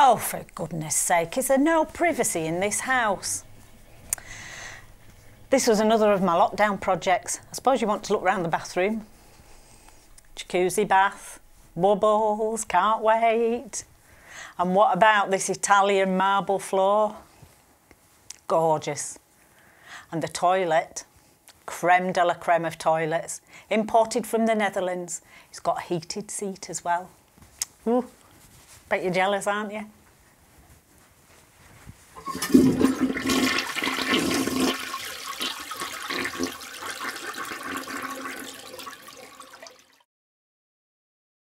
Oh, for goodness sake, is there no privacy in this house? This was another of my lockdown projects. I suppose you want to look around the bathroom. Jacuzzi bath, bubbles, can't wait. And what about this Italian marble floor? Gorgeous. And the toilet, creme de la creme of toilets, imported from the Netherlands. It's got a heated seat as well. Ooh, bet you're jealous, aren't you? Thank you.